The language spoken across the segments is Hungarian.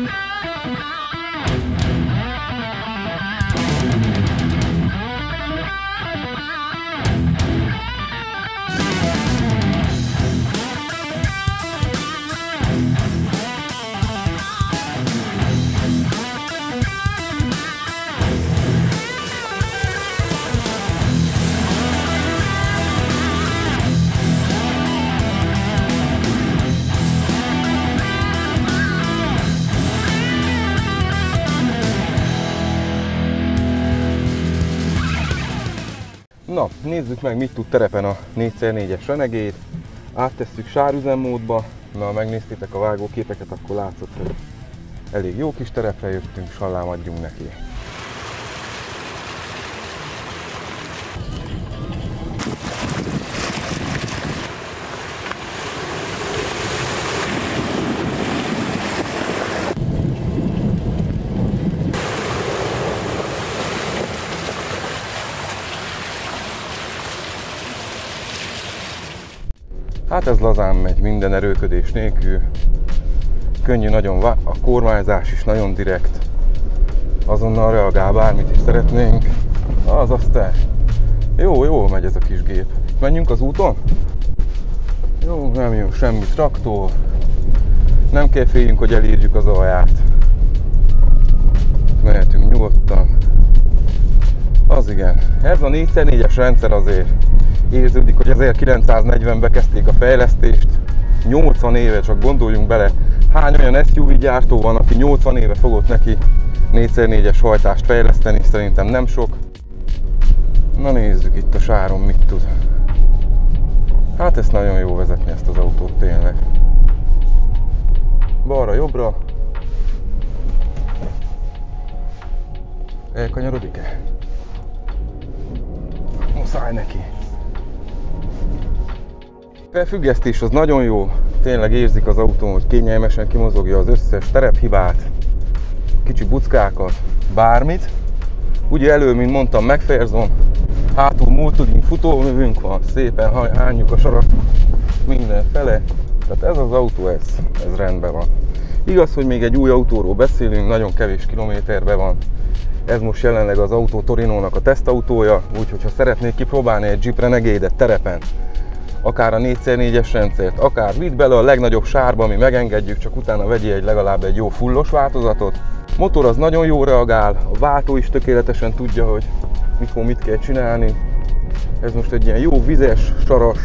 Na, nézzük meg, mit tud terepen a 4x4-es Renegade. Áttesszük sárüzemmódba. Na, megnéztétek a vágóképeket, akkor látszott, hogy elég jó kis terepre jöttünk, sallám adjunk neki. Hát ez lazán megy, minden erőködés nélkül. Könnyű nagyon, a kormányzás is nagyon direkt. Azonnal reagál bármit is szeretnénk. Az aztán. Jó, jó megy ez a kis gép. Menjünk az úton? Jó, nem jó, semmi traktor. Nem kell féljünk, hogy elírjuk az alját. Mehetünk nyugodtan. Az igen. Ez a 4x4-es rendszer azért érződik, hogy 1940-ben kezdték a fejlesztést, 80 éve, csak gondoljunk bele, hány olyan SUV gyártó van, aki 80 éve fogott neki 4x4-es hajtást fejleszteni, szerintem nem sok. Na nézzük itt a sáron mit tud. Hát ezt nagyon jó vezetni ezt az autót tényleg. Balra, jobbra. Elkanyarodik-e? Muszáj neki felfüggesztés az nagyon jó, tényleg érzik az autón, hogy kényelmesen kimozogja az összes terephibát, kicsi buckákat, bármit. Ugye elő, mint mondtam, megférzom, hátul multudin futóművünk van, szépen hányjuk a sarat mindenfele. Tehát ez az autó, ez, ez rendben van. Igaz, hogy még egy új autóról beszélünk, nagyon kevés kilométerben van. Ez most jelenleg az autó Torinónak a tesztautója, úgyhogy ha szeretnék kipróbálni egy Jeep Renegade-et terepen, akár a 4x4-es rendszert, akár vidd bele a legnagyobb sárba, ami megengedjük, csak utána vegyél egy legalább egy jó fullos változatot. Motor az nagyon jó reagál, a váltó is tökéletesen tudja, hogy mikor mit kell csinálni. Ez most egy ilyen jó vizes, saras,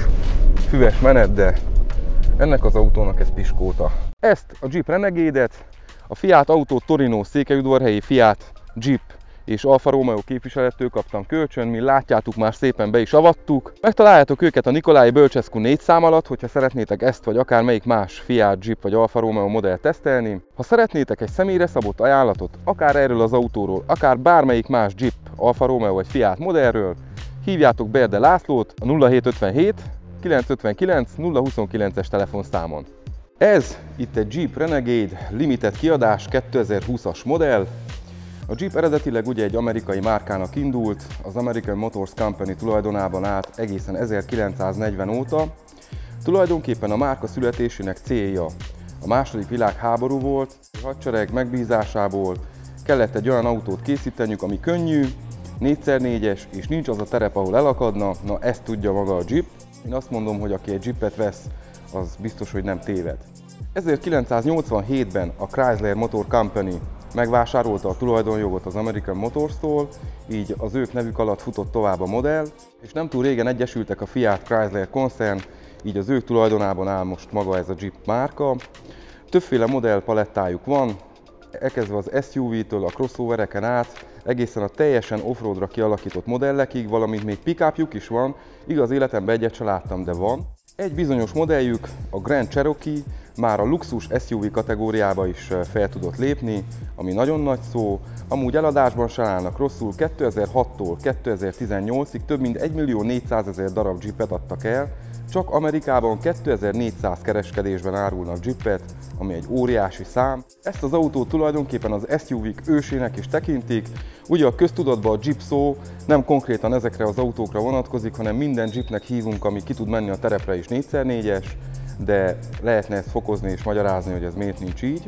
füves menet, de ennek az autónak ez piskóta. Ezt a Jeep Renegade-et, a Fiat Auto Torino székelyudvarhelyi Fiat Jeep és Alfa Romeo képviselettől kaptam kölcsön, mi látjátok már szépen be is avattuk. Megtaláljátok őket a Nikolai Bölcseszku 4 szám alatt, hogyha szeretnétek ezt vagy akár melyik más Fiat, Jeep vagy Alfa Romeo modell tesztelni. Ha szeretnétek egy személyre szabott ajánlatot, akár erről az autóról, akár bármelyik más Jeep, Alfa Romeo vagy Fiat modellről, hívjátok Berde Lászlót a 0757 959 029-es telefonszámon. Ez itt egy Jeep Renegade Limited kiadás 2020-as modell, a Jeep eredetileg ugye egy amerikai márkának indult, az American Motors Company tulajdonában állt egészen 1940 óta. Tulajdonképpen a márka születésének célja a második világháború volt, a hadsereg megbízásából kellett egy olyan autót készíteniük, ami könnyű, 4x4-es, és nincs az a terep, ahol elakadna, na ezt tudja maga a Jeep. Én azt mondom, hogy aki egy Jeepet vesz, az biztos, hogy nem téved. Ezért 1987-ben a Chrysler Motor Company megvásárolta a tulajdonjogot az American Motors-tól, így az ők nevük alatt futott tovább a modell, és nem túl régen egyesültek a Fiat Chrysler koncern, így az ők tulajdonában áll most maga ez a Jeep márka. Többféle modell palettájuk van, elkezdve az SUV-től a crossovereken át, egészen a teljesen offroadra kialakított modellekig, valamint még pickupjuk is van, igaz életemben egyet sem láttam, de van. Egy bizonyos modelljük, a Grand Cherokee, már a luxus SUV kategóriába is fel tudott lépni, ami nagyon nagy szó. Amúgy eladásban se állnak rosszul, 2006-tól 2018-ig több mint 1 millió 400 ezer darab Jeepet adtak el, csak Amerikában 2400 kereskedésben árulnak Jeepet, ami egy óriási szám. Ezt az autót tulajdonképpen az SUV-k ősének is tekintik. Ugye a köztudatban a Jeep szó nem konkrétan ezekre az autókra vonatkozik, hanem minden Jeepnek hívunk, ami ki tud menni a terepre is 4x4-es. de lehetne ezt fokozni és magyarázni, hogy ez miért nincs így.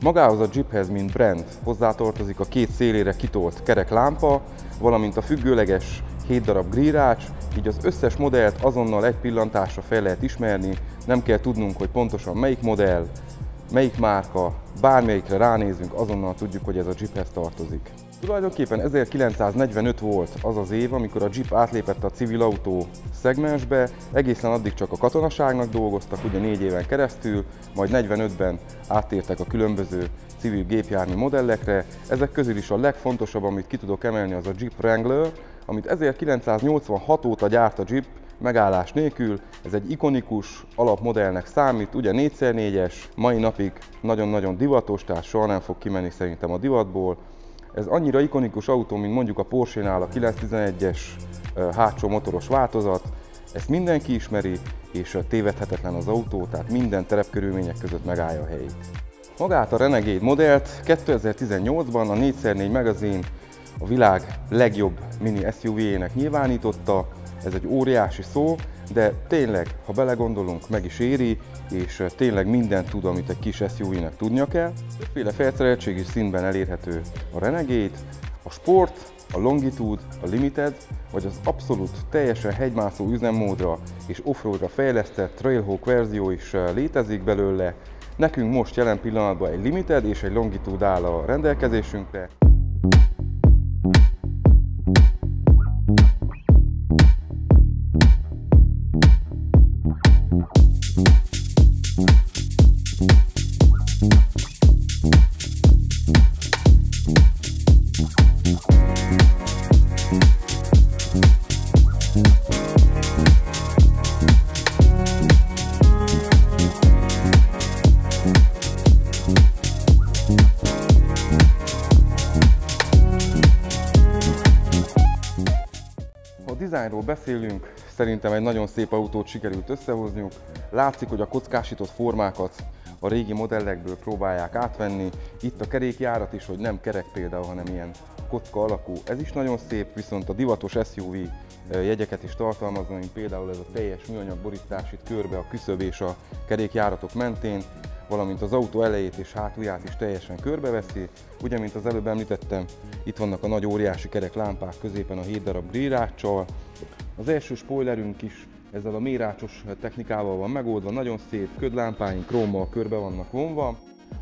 Magához a Jeephez, mint brand, hozzátartozik a két szélére kitolt kerek lámpa, valamint a függőleges 7 darab grírács, így az összes modellt azonnal egy pillantásra fel lehet ismerni, nem kell tudnunk, hogy pontosan melyik modell, melyik márka, bármelyikre ránézünk, azonnal tudjuk, hogy ez a Jeephez tartozik. Tulajdonképpen 1945 volt az az év, amikor a Jeep átlépett a civil autó szegmensbe, egészen addig csak a katonaságnak dolgoztak, ugye négy éven keresztül, majd 45-ben áttértek a különböző civil gépjármű modellekre. Ezek közül is a legfontosabb, amit ki tudok emelni, az a Jeep Wrangler, amit 1986 óta gyárt a Jeep, megállás nélkül. Ez egy ikonikus alapmodellnek számít, ugye 4x4-es, mai napig nagyon-nagyon divatos, tehát soha nem fog kimenni szerintem a divatból. Ez annyira ikonikus autó, mint mondjuk a Porsche-nál a 911-es hátsó motoros változat. Ezt mindenki ismeri, és tévedhetetlen az autó, tehát minden terepkörülmények között megállja a helyét. Magát a Renegade modellt 2018-ban a 4x4 magazin a világ legjobb mini SUV-jének nyilvánította. Ez egy óriási szó, de tényleg, ha belegondolunk, meg is éri, és tényleg mindent tud, amit egy kis SUV-nek tudnia kell. Többféle felszereltségi színben elérhető a Renegade, a Sport, a Longitude, a Limited, vagy az abszolút teljesen hegymászó üzemmódra és offroadra fejlesztett Trailhawk verzió is létezik belőle. Nekünk most jelen pillanatban egy Limited és egy Longitude áll a rendelkezésünkre. Beszélünk, szerintem egy nagyon szép autót sikerült összehozniuk. Látszik, hogy a kockásított formákat a régi modellekből próbálják átvenni. Itt a kerékjárat is, hogy nem kerek például, hanem ilyen kocka alakú. Ez is nagyon szép, viszont a divatos SUV jegyeket is tartalmazza, mint például ez a teljes műanyag borítás itt körbe a küszöb és a kerékjáratok mentén valamint az autó elejét és hátulját is teljesen körbeveszi. Ugye, mint az előbb említettem, itt vannak a nagy óriási kerek lámpák középen a 7 darab gríráccsal. Az első spoilerünk is ezzel a mérácsos technikával van megoldva, nagyon szép ködlámpáink krómmal körbe vannak vonva.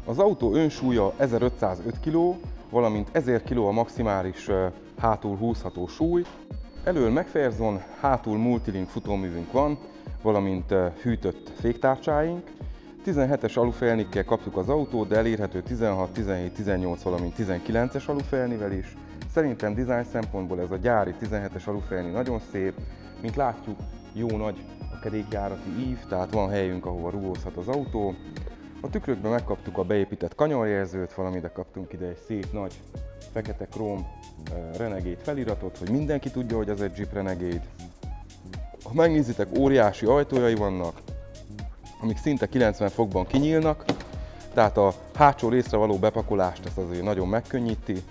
Az autó önsúlya 1505 kg, valamint 1000 kg a maximális hátul húzható súly. Elől McPherson, hátul multilink futóművünk van, valamint hűtött féktárcsáink. 17-es alufélnikkel kaptuk az autót, de elérhető 16, 17, 18, valamint 19-es alufélnivel is. Szerintem design szempontból ez a gyári 17-es alufélni nagyon szép. Mint látjuk, jó nagy a kerékjárati ív, tehát van helyünk, ahova rugózhat az autó. A tükrökben megkaptuk a beépített kanyarjelzőt, valamire kaptunk ide egy szép nagy fekete króm Renegade feliratot, hogy mindenki tudja, hogy ez egy Jeep Renegade. Ha megnézitek, óriási ajtójai vannak, amik szinte 90 fokban kinyílnak, tehát a hátsó részre való bepakolást ezt azért nagyon megkönnyíti.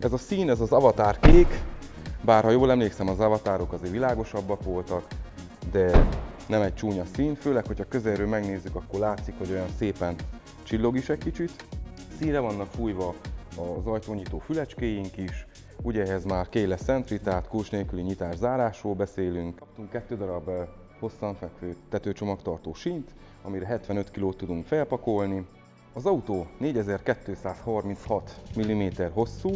Ez a szín, ez az avatár kék, bár ha jól emlékszem, az avatárok azért világosabbak voltak, de nem egy csúnya szín, főleg, hogyha közelről megnézzük, akkor látszik, hogy olyan szépen csillog is egy kicsit. Színre vannak fújva az ajtónyitó fülecskéink is, ugye ehhez már kéle szentri, tehát kulcs nélküli nyitás-zárásról beszélünk. Kaptunk kettő darab eh, hosszan fekvő tetőcsomagtartó sínt, amire 75 kg tudunk felpakolni. Az autó 4236 mm hosszú,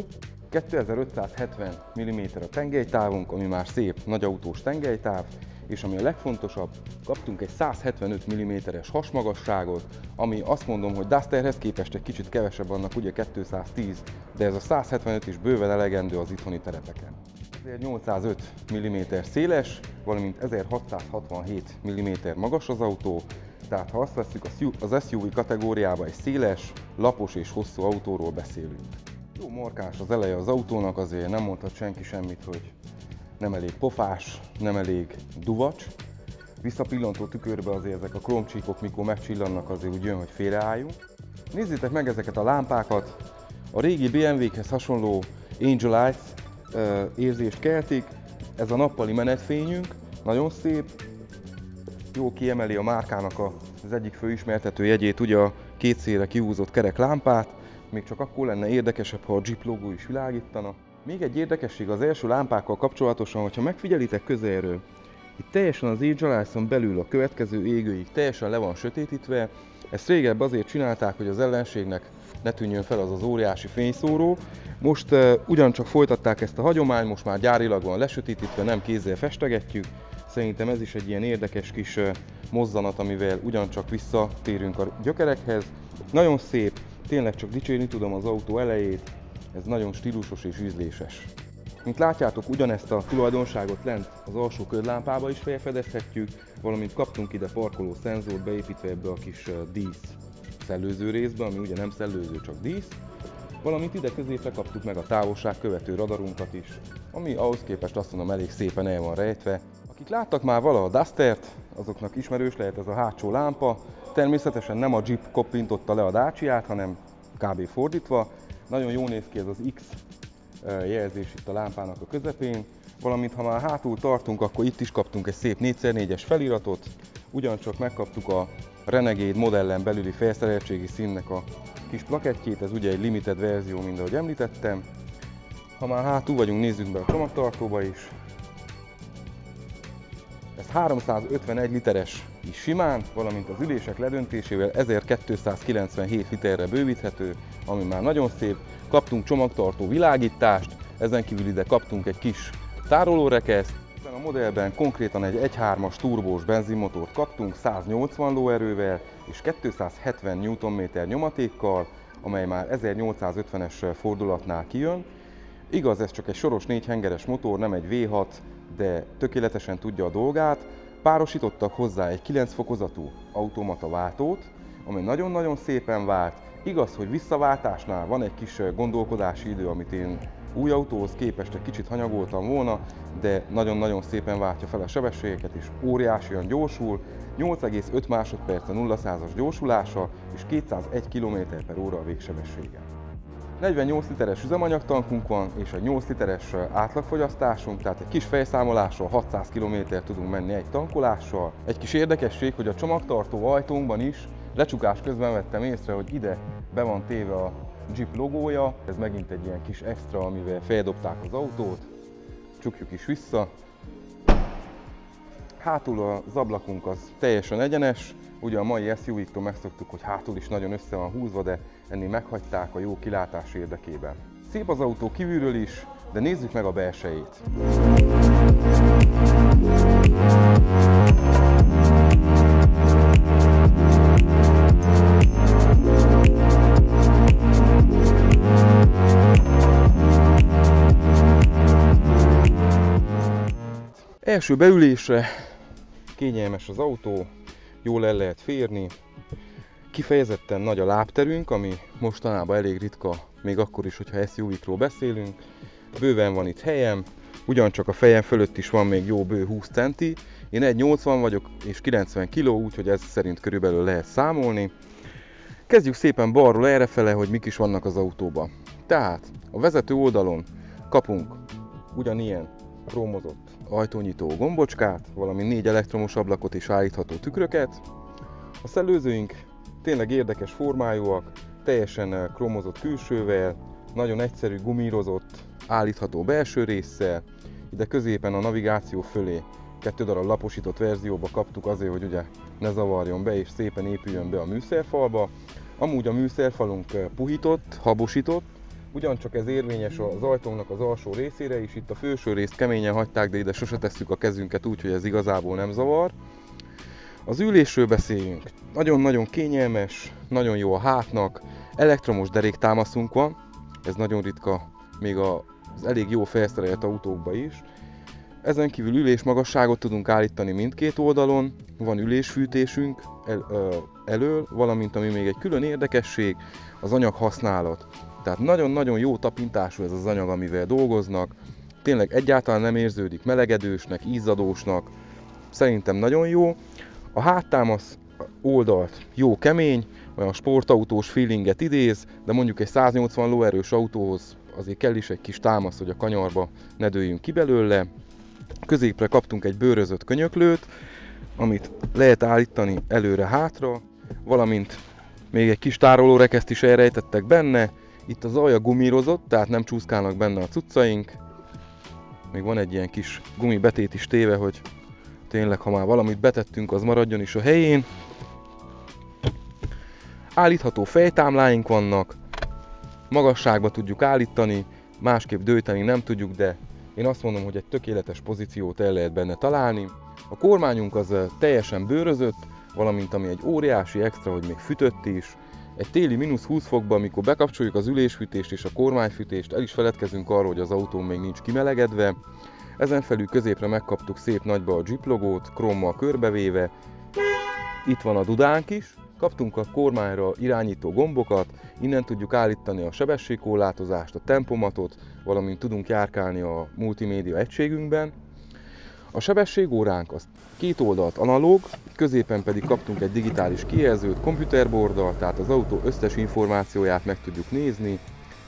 2570 mm a tengelytávunk, ami már szép nagy autós tengelytáv, és ami a legfontosabb, kaptunk egy 175 mm-es hasmagasságot, ami azt mondom, hogy Dusterhez képest egy kicsit kevesebb, annak ugye 210, de ez a 175 is bőven elegendő az itthoni terepeken. 805 mm széles, valamint 1667 mm magas az autó, tehát ha azt veszük az SUV kategóriába egy széles, lapos és hosszú autóról beszélünk. Jó markás az eleje az autónak, azért nem mondhat senki semmit, hogy nem elég pofás, nem elég duvacs. Visszapillantó tükörbe azért ezek a kromcsíkok, mikor megcsillannak, azért úgy jön, hogy félreálljunk. Nézzétek meg ezeket a lámpákat. A régi BMW-hez hasonló Angel Eyes érzést keltik. Ez a nappali menetfényünk, nagyon szép, jó kiemeli a márkának az egyik főismertető jegyét, ugye a két szélre kiúzott kerek lámpát, még csak akkor lenne érdekesebb, ha a Jeep logó is világítana. Még egy érdekesség az első lámpákkal kapcsolatosan, hogyha megfigyelitek közelről, itt teljesen az Age belül a következő égőig teljesen le van sötétítve. Ezt régebb azért csinálták, hogy az ellenségnek ne tűnjön fel az az óriási fényszóró. Most uh, ugyancsak folytatták ezt a hagyományt, most már gyárilag van lesötétítve, nem kézzel festegetjük. Szerintem ez is egy ilyen érdekes kis uh, mozzanat, amivel ugyancsak visszatérünk a gyökerekhez. Nagyon szép, tényleg csak dicsérni tudom az autó elejét, ez nagyon stílusos és ízléses. Mint látjátok, ugyanezt a tulajdonságot lent az alsó ködlámpába is felfedezhetjük, valamint kaptunk ide parkoló szenzort beépítve ebbe a kis dísz szellőző részbe, ami ugye nem szellőző, csak dísz. Valamint ide középre kaptuk meg a távolság követő radarunkat is, ami ahhoz képest azt mondom elég szépen el van rejtve. Akik láttak már valaha Dustert, azoknak ismerős lehet ez a hátsó lámpa. Természetesen nem a Jeep koppintotta le a Dacia-t, hanem kb. fordítva. Nagyon jól néz ki ez az X jelzés itt a lámpának a közepén, valamint ha már hátul tartunk, akkor itt is kaptunk egy szép 4x4-es feliratot, ugyancsak megkaptuk a Renegade modellen belüli felszereltségi színnek a kis plakettjét, ez ugye egy limited verzió, mint ahogy említettem. Ha már hátul vagyunk, nézzük be a csomagtartóba is. Ez 351 literes is simán, valamint az ülések ledöntésével 1297 literre bővíthető, ami már nagyon szép. Kaptunk csomagtartó világítást, ezen kívül ide kaptunk egy kis tárolórekeszt. Ebben a modellben konkrétan egy 1.3-as turbós benzinmotort kaptunk 180 lóerővel és 270 Nm nyomatékkal, amely már 1850-es fordulatnál kijön. Igaz, ez csak egy soros négy hengeres motor, nem egy V6, de tökéletesen tudja a dolgát. Párosítottak hozzá egy 9 fokozatú automata váltót, amely nagyon-nagyon szépen vált. Igaz, hogy visszaváltásnál van egy kis gondolkodási idő, amit én új autóhoz képest egy kicsit hanyagoltam volna, de nagyon-nagyon szépen váltja fel a sebességeket, és óriásian gyorsul. 8,5 másodperc a 0 as gyorsulása, és 201 km per óra a végsebessége. 48 literes üzemanyagtankunk van, és egy 8 literes átlagfogyasztásunk, tehát egy kis fejszámolással 600 km tudunk menni egy tankolással. Egy kis érdekesség, hogy a csomagtartó ajtónkban is lecsukás közben vettem észre, hogy ide be van téve a Jeep logója. Ez megint egy ilyen kis extra, amivel feldobták az autót. Csukjuk is vissza. Hátul az ablakunk az teljesen egyenes, Ugye a mai SUV-któl megszoktuk, hogy hátul is nagyon össze van húzva, de ennél meghagyták a jó kilátás érdekében. Szép az autó kívülről is, de nézzük meg a belsejét. Első beülésre kényelmes az autó, jól el lehet férni. Kifejezetten nagy a lábterünk, ami mostanában elég ritka, még akkor is, hogyha SUV-król beszélünk. Bőven van itt helyem, ugyancsak a fejem fölött is van még jó bő 20 centi. Én 1,80 vagyok és 90 kg, úgyhogy ez szerint körülbelül lehet számolni. Kezdjük szépen balról errefele, hogy mik is vannak az autóban. Tehát a vezető oldalon kapunk ugyanilyen krómozott ajtónyitó gombocskát, valami négy elektromos ablakot és állítható tükröket. A szellőzőink tényleg érdekes formájúak, teljesen kromozott külsővel, nagyon egyszerű gumírozott, állítható belső résszel. Ide középen a navigáció fölé kettő darab laposított verzióba kaptuk azért, hogy ugye ne zavarjon be és szépen épüljön be a műszerfalba. Amúgy a műszerfalunk puhított, habosított, Ugyancsak ez érvényes az ajtónknak az alsó részére is, itt a felső részt keményen hagyták, de ide sose tesszük a kezünket úgy, hogy ez igazából nem zavar. Az ülésről beszéljünk. Nagyon-nagyon kényelmes, nagyon jó a hátnak, elektromos deréktámaszunk van, ez nagyon ritka még az elég jó felszerelt autókba is. Ezen kívül ülésmagasságot tudunk állítani mindkét oldalon, van ülésfűtésünk el, ö, elől, valamint ami még egy külön érdekesség, az anyag használat. Tehát nagyon-nagyon jó tapintású ez az anyag, amivel dolgoznak. Tényleg egyáltalán nem érződik melegedősnek, izzadósnak. Szerintem nagyon jó. A háttámasz oldalt jó kemény, olyan sportautós feelinget idéz, de mondjuk egy 180 lóerős autóhoz azért kell is egy kis támasz, hogy a kanyarba ne dőljünk ki belőle. Középre kaptunk egy bőrözött könyöklőt, amit lehet állítani előre-hátra, valamint még egy kis tárolórekeszt is elrejtettek benne, itt az alja gumírozott, tehát nem csúszkálnak benne a cuccaink. Még van egy ilyen kis gumibetét is téve, hogy tényleg ha már valamit betettünk, az maradjon is a helyén. Állítható fejtámláink vannak, magasságba tudjuk állítani, másképp dőteni nem tudjuk, de én azt mondom, hogy egy tökéletes pozíciót el lehet benne találni. A kormányunk az teljesen bőrözött, valamint ami egy óriási extra, hogy még fütött is. Egy téli mínusz 20 fokban, amikor bekapcsoljuk az ülésfűtést és a kormányfűtést, el is feledkezünk arról, hogy az autó még nincs kimelegedve. Ezen felül középre megkaptuk szép nagyba a Jeep logót, krommal körbevéve. Itt van a dudánk is, Kaptunk a kormányra irányító gombokat, innen tudjuk állítani a sebességkorlátozást, a tempomatot, valamint tudunk járkálni a multimédia egységünkben. A sebességóránk az két oldalt analóg, középen pedig kaptunk egy digitális kijelzőt komputerborddal, tehát az autó összes információját meg tudjuk nézni.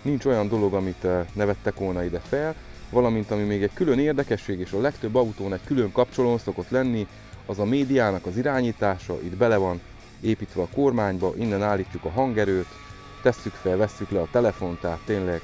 Nincs olyan dolog, amit eh, ne vettek volna ide fel, valamint ami még egy külön érdekesség, és a legtöbb autón egy külön kapcsolón szokott lenni, az a médiának az irányítása, itt bele van építve a kormányba, innen állítjuk a hangerőt, tesszük fel, vesszük le a telefont, tehát tényleg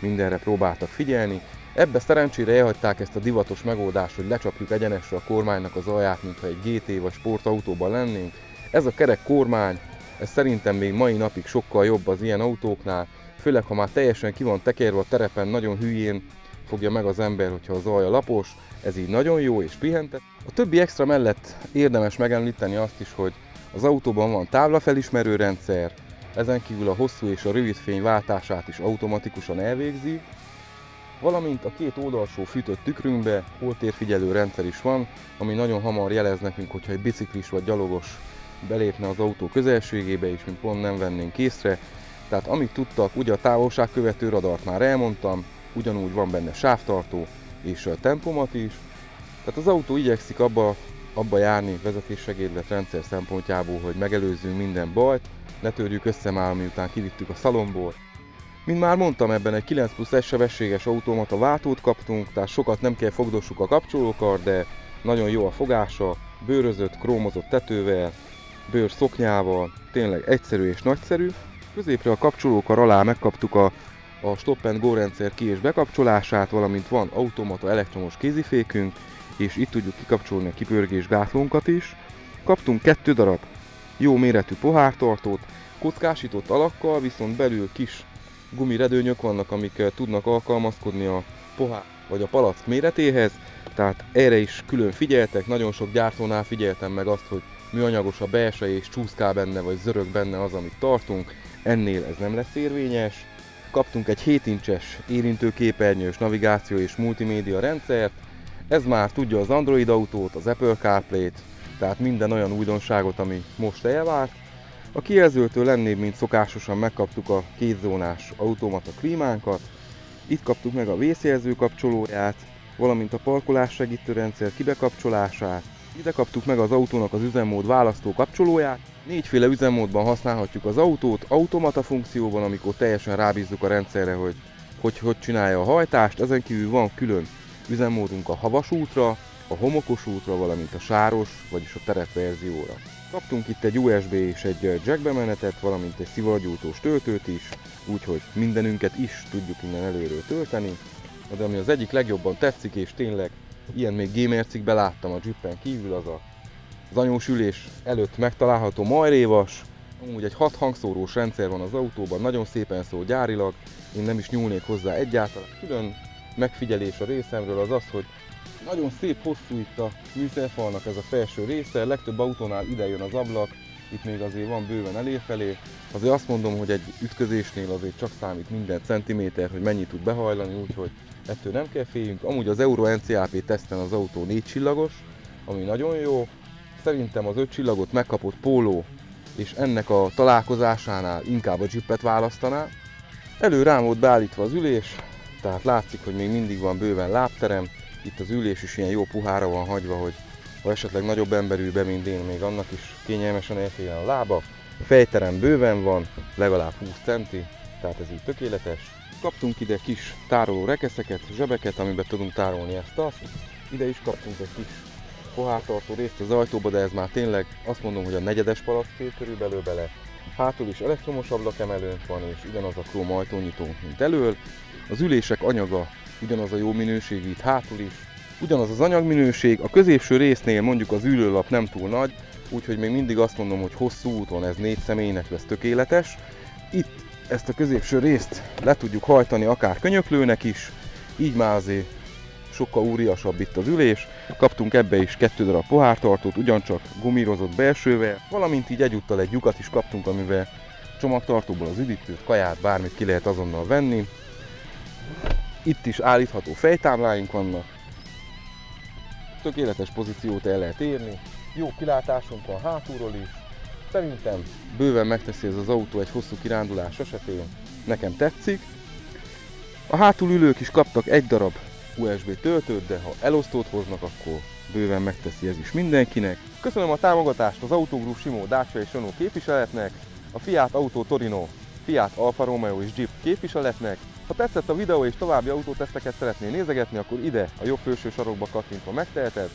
mindenre próbáltak figyelni. Ebbe szerencsére elhagyták ezt a divatos megoldást, hogy lecsapjuk egyenesre a kormánynak az alját, mintha egy GT vagy sportautóban lennénk. Ez a kerek kormány, ez szerintem még mai napig sokkal jobb az ilyen autóknál, főleg ha már teljesen ki van tekerve a terepen, nagyon hülyén fogja meg az ember, hogyha az alja lapos, ez így nagyon jó és pihentet. A többi extra mellett érdemes megemlíteni azt is, hogy az autóban van táblafelismerő rendszer, ezen kívül a hosszú és a rövid fény váltását is automatikusan elvégzi, valamint a két oldalsó fűtött tükrünkbe holtérfigyelő rendszer is van, ami nagyon hamar jelez nekünk, hogyha egy biciklis vagy gyalogos belépne az autó közelségébe, és mi pont nem vennénk észre. Tehát amit tudtak, ugye a távolságkövető radart már elmondtam, ugyanúgy van benne sávtartó és a tempomat is. Tehát az autó igyekszik abba abba járni vezetéssegédlet rendszer szempontjából, hogy megelőzzünk minden bajt, ne törjük össze már, miután kivittük a szalomból. Mint már mondtam, ebben egy 9 plusz S sebességes automata váltót kaptunk, tehát sokat nem kell fogdossuk a kapcsolókar, de nagyon jó a fogása, bőrözött, krómozott tetővel, bőr szoknyával, tényleg egyszerű és nagyszerű. Középre a kapcsolókar alá megkaptuk a, a stop and go rendszer ki- és bekapcsolását, valamint van automata elektromos kézifékünk, és itt tudjuk kikapcsolni a kipörgés gátlónkat is. Kaptunk kettő darab jó méretű pohártartót, kockásított alakkal, viszont belül kis gumiredőnyök vannak, amik eh, tudnak alkalmazkodni a pohár vagy a palack méretéhez, tehát erre is külön figyeltek, nagyon sok gyártónál figyeltem meg azt, hogy műanyagos a belső és csúszkál benne, vagy zörög benne az, amit tartunk, ennél ez nem lesz érvényes. Kaptunk egy 7 incses érintőképernyős navigáció és multimédia rendszert, ez már tudja az Android autót, az Apple CarPlay-t, tehát minden olyan újdonságot, ami most elvárt. A kijelzőtől lennébb, mint szokásosan megkaptuk a kétzónás automata klímánkat, itt kaptuk meg a vészjelző kapcsolóját, valamint a parkolás segítőrendszer kibekapcsolását, ide kaptuk meg az autónak az üzemmód választó kapcsolóját, négyféle üzemmódban használhatjuk az autót, automata funkcióban, amikor teljesen rábízzuk a rendszerre, hogy hogy, hogy csinálja a hajtást, ezen kívül van külön üzemmódunk a havas útra, a homokos útra, valamint a sáros, vagyis a terep verzióra. Kaptunk itt egy USB és egy jack bemenetet, valamint egy szivargyújtós töltőt is, úgyhogy mindenünket is tudjuk innen előről tölteni. De ami az egyik legjobban tetszik, és tényleg ilyen még gamer cikkben láttam a Jeepen kívül, az a az anyós ülés előtt megtalálható majrévas, amúgy egy hat hangszórós rendszer van az autóban, nagyon szépen szól gyárilag, én nem is nyúlnék hozzá egyáltalán. Külön megfigyelés a részemről az az, hogy nagyon szép hosszú itt a műszerfalnak ez a felső része, legtöbb autónál ide jön az ablak, itt még azért van bőven eléfelé. Azért azt mondom, hogy egy ütközésnél azért csak számít minden centiméter, hogy mennyit tud behajlani, úgyhogy ettől nem kell féljünk. Amúgy az Euro NCAP teszten az autó 4 csillagos, ami nagyon jó. Szerintem az 5 csillagot megkapott póló, és ennek a találkozásánál inkább a Jeepet választaná. Elő rám volt beállítva az ülés, tehát látszik, hogy még mindig van bőven lábterem, itt az ülés is ilyen jó puhára van hagyva, hogy ha esetleg nagyobb ember ül be, mint én, még annak is kényelmesen elférjen a lába. A fejterem bőven van, legalább 20 centi, tehát ez így tökéletes. Kaptunk ide kis tároló rekeszeket, zsebeket, amiben tudunk tárolni ezt azt. Ide is kaptunk egy kis pohártartó részt az ajtóba, de ez már tényleg azt mondom, hogy a negyedes palackét körülbelül bele. Hátul is elektromos ablakemelőnk van, és ugyanaz a króm ajtónyitónk, mint elől. Az ülések anyaga ugyanaz a jó minőség, itt hátul is. Ugyanaz az anyagminőség, a középső résznél mondjuk az ülőlap nem túl nagy, úgyhogy még mindig azt mondom, hogy hosszú úton ez négy személynek lesz tökéletes. Itt ezt a középső részt le tudjuk hajtani akár könyöklőnek is, így már azért sokkal úriasabb itt az ülés. Kaptunk ebbe is kettő darab pohártartót, ugyancsak gumírozott belsővel, valamint így egyúttal egy lyukat is kaptunk, amivel csomagtartóból az üdítőt, kaját, bármit ki lehet azonnal venni. Itt is állítható fejtábláink vannak. Tökéletes pozíciót el lehet érni. Jó kilátásunk van hátulról is. Szerintem bőven megteszi ez az autó egy hosszú kirándulás esetén. Nekem tetszik. A hátulülők is kaptak egy darab USB töltőt, de ha elosztót hoznak, akkor bőven megteszi ez is mindenkinek. Köszönöm a támogatást az Autogroup Simó, Dacia és Renault képviseletnek, a Fiat Auto Torino, Fiat Alfa Romeo és Jeep képviseletnek. Ha tetszett a videó és további autóteszteket szeretnél nézegetni, akkor ide a jobb felső sarokba kattintva megteheted.